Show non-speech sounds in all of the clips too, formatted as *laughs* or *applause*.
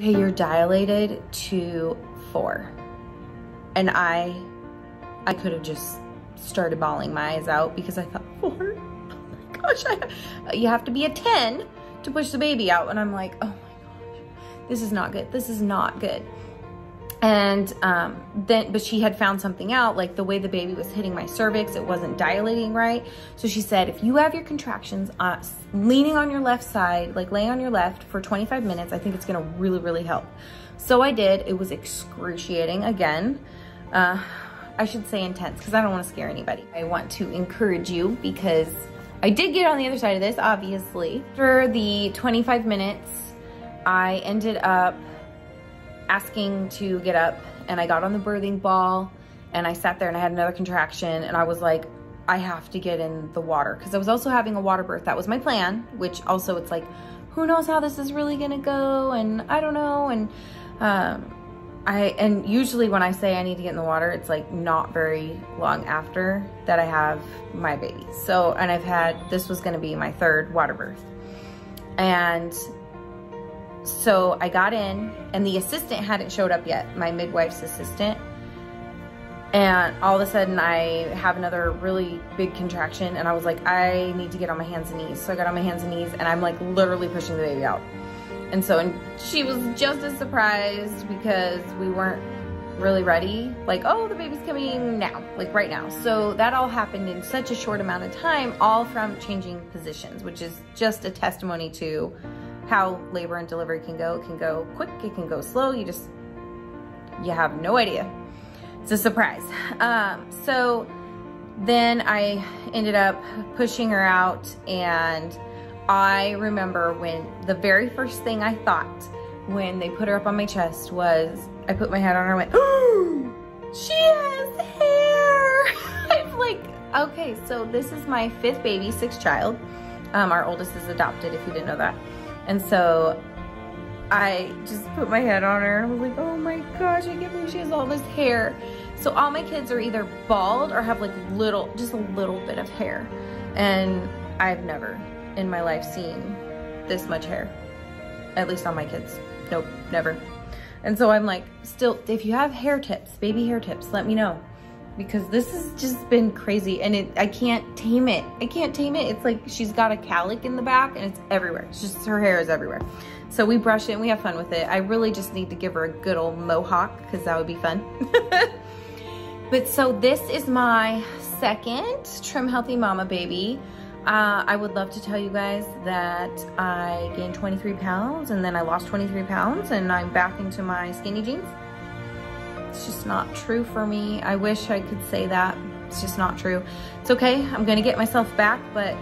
okay, you're dilated to four. And I, I could have just started bawling my eyes out because I thought, four? *laughs* Oh my gosh, I, you have to be a 10 to push the baby out. And I'm like, oh my gosh, this is not good. This is not good. And um, then, but she had found something out, like the way the baby was hitting my cervix, it wasn't dilating right. So she said, if you have your contractions uh, leaning on your left side, like laying on your left for 25 minutes, I think it's gonna really, really help. So I did, it was excruciating again. Uh, I should say intense because I don't want to scare anybody. I want to encourage you because I did get on the other side of this, obviously. After the 25 minutes, I ended up asking to get up and I got on the birthing ball and I sat there and I had another contraction and I was like, I have to get in the water because I was also having a water birth. That was my plan, which also it's like, who knows how this is really gonna go and I don't know. And um, I and usually when I say I need to get in the water, it's like not very long after that I have my baby. So, and I've had, this was gonna be my third water birth. And so I got in and the assistant hadn't showed up yet, my midwife's assistant. And all of a sudden I have another really big contraction and I was like, I need to get on my hands and knees. So I got on my hands and knees and I'm like literally pushing the baby out. And so and she was just as surprised because we weren't really ready. Like, oh, the baby's coming now, like right now. So that all happened in such a short amount of time, all from changing positions, which is just a testimony to how labor and delivery can go. It can go quick, it can go slow. You just, you have no idea. It's a surprise. Um, so then I ended up pushing her out and I remember when the very first thing I thought when they put her up on my chest was, I put my head on her and went, oh, *gasps* she has hair. *laughs* I'm like, okay, so this is my fifth baby, sixth child. Um, our oldest is adopted, if you didn't know that. And so I just put my head on her and I was like, oh my gosh, I can't believe she has all this hair. So all my kids are either bald or have like little, just a little bit of hair. And I've never in my life seen this much hair, at least on my kids. Nope, never. And so I'm like, still, if you have hair tips, baby hair tips, let me know because this has just been crazy and it I can't tame it. I can't tame it. It's like she's got a cowlick in the back and it's everywhere. It's just her hair is everywhere. So we brush it and we have fun with it. I really just need to give her a good old mohawk because that would be fun. *laughs* but so this is my second Trim Healthy Mama baby. Uh, I would love to tell you guys that I gained 23 pounds and then I lost 23 pounds and I'm back into my skinny jeans. It's just not true for me. I wish I could say that. It's just not true. It's okay. I'm going to get myself back, but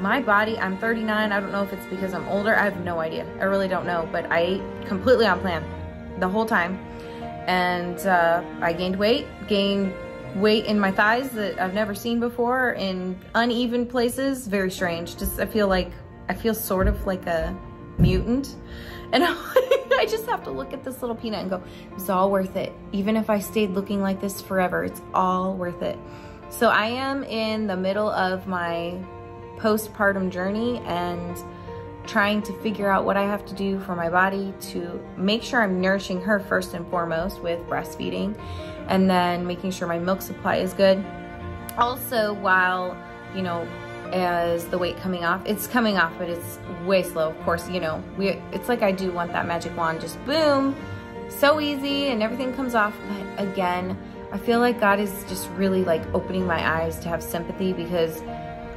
my body, I'm 39. I don't know if it's because I'm older. I have no idea. I really don't know, but I ate completely on plan the whole time. And uh, I gained weight, gained weight in my thighs that I've never seen before in uneven places. Very strange. Just, I feel like, I feel sort of like a mutant. And *laughs* I just have to look at this little peanut and go, it's all worth it. Even if I stayed looking like this forever, it's all worth it. So I am in the middle of my postpartum journey and trying to figure out what I have to do for my body to make sure I'm nourishing her first and foremost with breastfeeding and then making sure my milk supply is good. Also, while, you know, as the weight coming off. It's coming off, but it's way slow. Of course, you know, we it's like I do want that magic wand, just boom, so easy and everything comes off. But again, I feel like God is just really like opening my eyes to have sympathy because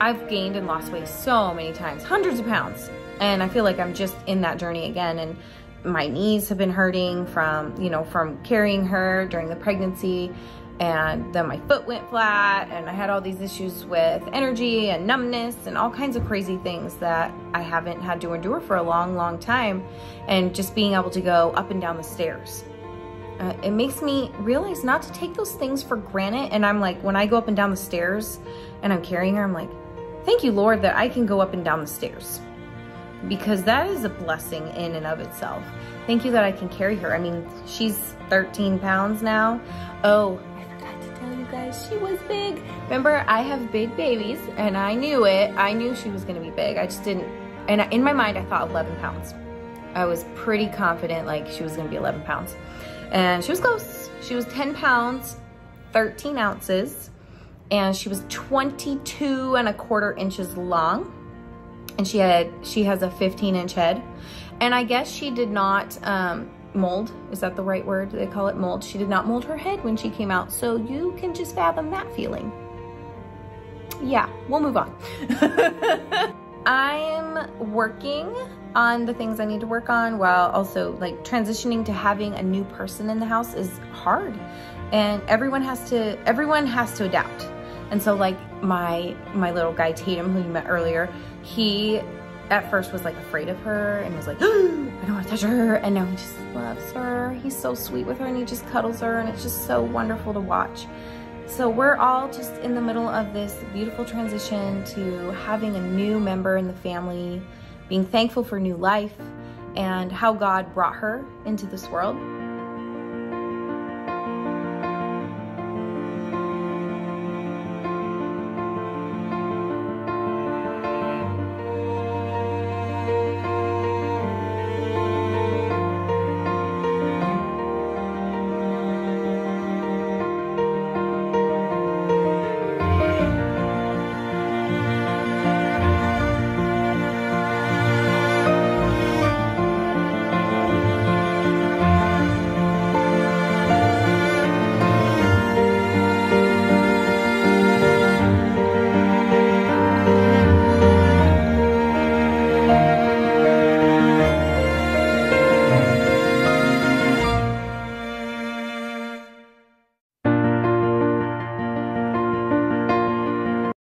I've gained and lost weight so many times, hundreds of pounds. And I feel like I'm just in that journey again. And my knees have been hurting from, you know, from carrying her during the pregnancy and then my foot went flat and I had all these issues with energy and numbness and all kinds of crazy things that I haven't had to endure for a long, long time. And just being able to go up and down the stairs. Uh, it makes me realize not to take those things for granted. And I'm like, when I go up and down the stairs and I'm carrying her, I'm like, thank you, Lord, that I can go up and down the stairs. Because that is a blessing in and of itself. Thank you that I can carry her. I mean, she's 13 pounds now. Oh, I forgot to tell you guys, she was big. Remember, I have big babies and I knew it. I knew she was gonna be big. I just didn't, and in my mind, I thought 11 pounds. I was pretty confident like she was gonna be 11 pounds. And she was close. She was 10 pounds, 13 ounces, and she was 22 and a quarter inches long. And she had, she has a 15 inch head. And I guess she did not um, mold. Is that the right word? They call it mold. She did not mold her head when she came out. So you can just fathom that feeling. Yeah, we'll move on. *laughs* I'm working on the things I need to work on while also like transitioning to having a new person in the house is hard. And everyone has to everyone has to adapt. And so like my my little guy Tatum who you met earlier, he at first was like afraid of her and was like, *gasps* I don't want to touch her. And now he just loves her. He's so sweet with her and he just cuddles her and it's just so wonderful to watch. So we're all just in the middle of this beautiful transition to having a new member in the family, being thankful for new life and how God brought her into this world.